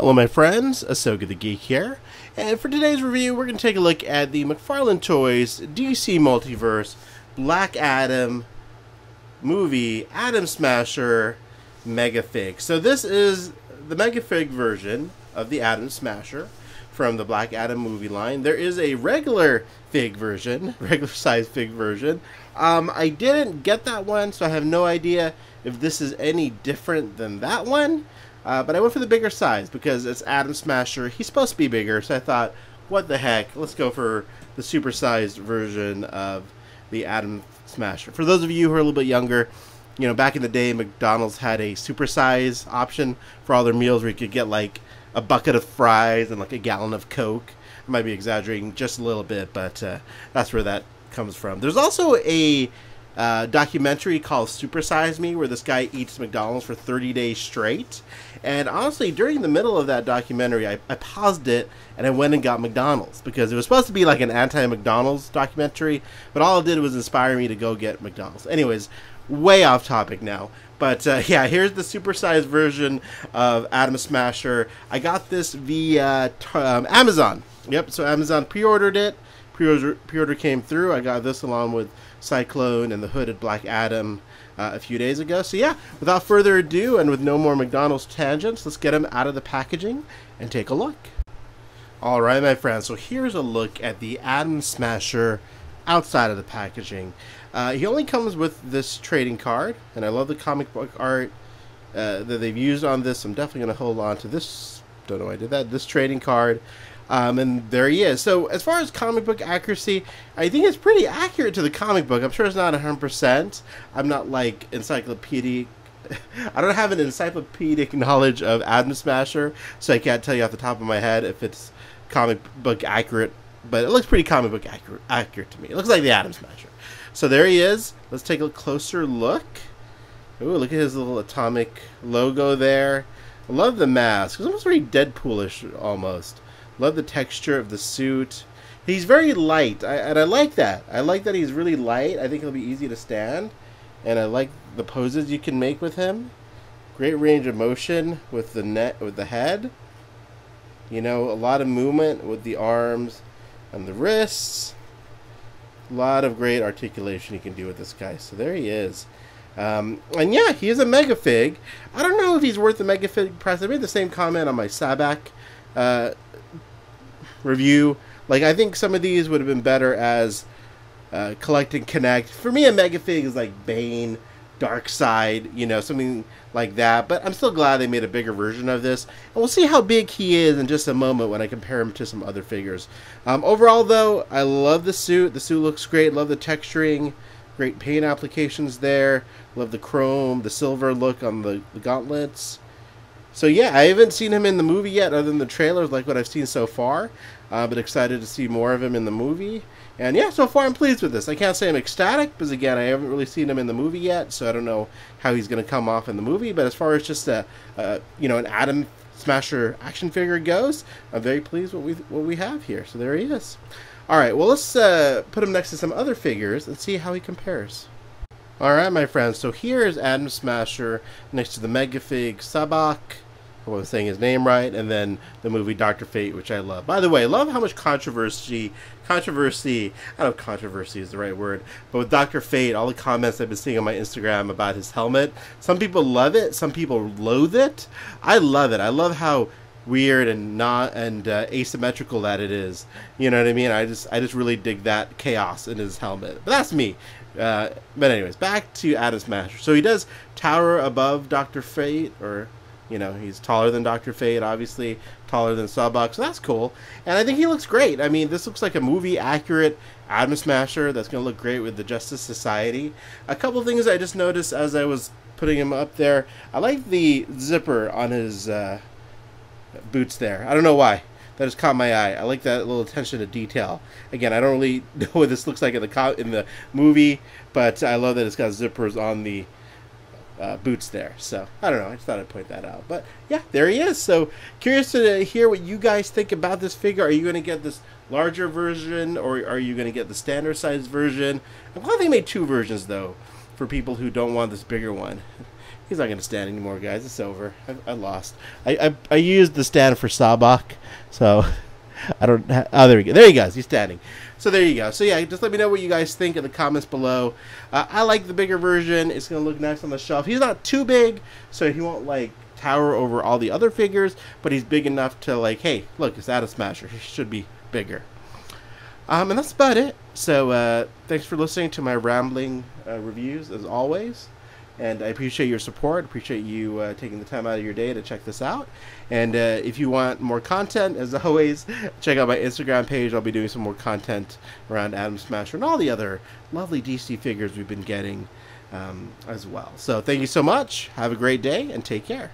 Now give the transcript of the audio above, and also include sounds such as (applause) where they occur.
Hello my friends, Asoka the Geek here, and for today's review we're going to take a look at the McFarlane Toys DC Multiverse Black Adam movie Atom Smasher Megafig. So this is the Megafig version of the Atom Smasher from the Black Adam movie line. There is a regular fig version, (laughs) regular size fig version. Um, I didn't get that one, so I have no idea if this is any different than that one. Uh, but I went for the bigger size because it's Atom Smasher. He's supposed to be bigger, so I thought, what the heck? Let's go for the supersized version of the Atom Smasher. For those of you who are a little bit younger, you know, back in the day, McDonald's had a supersize option for all their meals where you could get like a bucket of fries and like a gallon of Coke. I might be exaggerating just a little bit, but uh, that's where that comes from. There's also a uh, documentary called Supersize Me, where this guy eats McDonald's for 30 days straight. And honestly, during the middle of that documentary, I, I paused it and I went and got McDonald's because it was supposed to be like an anti McDonald's documentary, but all it did was inspire me to go get McDonald's. Anyways, way off topic now. But uh, (laughs) yeah, here's the supersized version of Atom Smasher. I got this via um, Amazon. Yep, so Amazon pre ordered it. Pre order pre order came through. I got this along with Cyclone and the Hooded Black Adam uh, a few days ago. So yeah, without further ado, and with no more McDonald's tangents, let's get them out of the packaging and take a look. All right, my friends. So here's a look at the Atom Smasher outside of the packaging. Uh, he only comes with this trading card, and I love the comic book art uh, that they've used on this. I'm definitely going to hold on to this. Don't know why I did that. This trading card. Um, and there he is. So as far as comic book accuracy, I think it's pretty accurate to the comic book. I'm sure it's not 100%. I'm not like encyclopedic. (laughs) I don't have an encyclopedic knowledge of Atom Smasher, so I can't tell you off the top of my head if it's comic book accurate. But it looks pretty comic book accurate, accurate to me. It looks like the Atom Smasher. So there he is. Let's take a closer look. Ooh, look at his little atomic logo there. I love the mask. It's almost very Deadpoolish almost. Love the texture of the suit. He's very light, I, and I like that. I like that he's really light. I think he'll be easy to stand, and I like the poses you can make with him. Great range of motion with the net with the head. You know, a lot of movement with the arms and the wrists. A lot of great articulation you can do with this guy. So there he is. Um, and yeah, he is a mega fig. I don't know if he's worth the mega fig price. I made the same comment on my Sabbac uh, review. Like I think some of these would have been better as uh, collect and connect. For me, a megafig is like Bane, Darkseid, you know, something like that. But I'm still glad they made a bigger version of this, and we'll see how big he is in just a moment when I compare him to some other figures. Um, overall, though, I love the suit. The suit looks great. Love the texturing. Great paint applications there. Love the chrome, the silver look on the, the gauntlets. So yeah, I haven't seen him in the movie yet, other than the trailers, like what I've seen so far. Uh, but excited to see more of him in the movie. And yeah, so far I'm pleased with this. I can't say I'm ecstatic because again, I haven't really seen him in the movie yet, so I don't know how he's going to come off in the movie. But as far as just a, a you know an Atom Smasher action figure goes, I'm very pleased with what we what we have here. So there he is. All right, well let's uh, put him next to some other figures and see how he compares. Alright, my friends, so here is Atom Smasher next to the Megafig Sabbac. I was saying his name right, and then the movie Doctor Fate, which I love. By the way, I love how much controversy, controversy, I don't know if controversy is the right word, but with Doctor Fate, all the comments I've been seeing on my Instagram about his helmet, some people love it, some people loathe it. I love it. I love how weird and not and uh, asymmetrical that it is. You know what I mean? I just I just really dig that chaos in his helmet. But that's me. Uh, but anyways, back to Atom Smasher. So he does tower above Doctor Fate, or you know, he's taller than Doctor Fate, obviously taller than Sabbac, so that's cool. And I think he looks great. I mean, this looks like a movie accurate Atom Smasher that's gonna look great with the Justice Society. A couple things I just noticed as I was putting him up there. I like the zipper on his uh, boots there. I don't know why that just caught my eye. I like that little attention to detail. Again, I don't really (laughs) know what this looks like in the co- in the movie, but I love that it's got zippers on the uh, boots there. So I don't know. I just thought I'd point that out. But yeah, there he is. So curious to hear what you guys think about this figure. Are you going to get this larger version, or are you going to get the standard size version? I'm glad they made two versions though, for people who don't want this bigger one. He's not going to stand anymore, guys. It's over. I, I lost. I, I, I used the stand for Sabbac, so (laughs) I don't. Ha- oh, there he go. There he goes. He's standing. So there you go. So yeah, just let me know what you guys think in the comments below. Uh, I like the bigger version. It's gonna look nice on the shelf. He's not too big, so he won't like tower over all the other figures, but he's big enough to like, hey, look, it's Atom Smasher. He should be bigger. Um, and that's about it. So uh, thanks for listening to my rambling uh, reviews as always. And I appreciate your support. Appreciate you uh, taking the time out of your day to check this out. And uh, if you want more content, as (laughs) always, check out my Instagram page. I'll be doing some more content around Atom Smasher and all the other lovely DC figures we've been getting um, as well. So thank you so much. Have a great day and take care.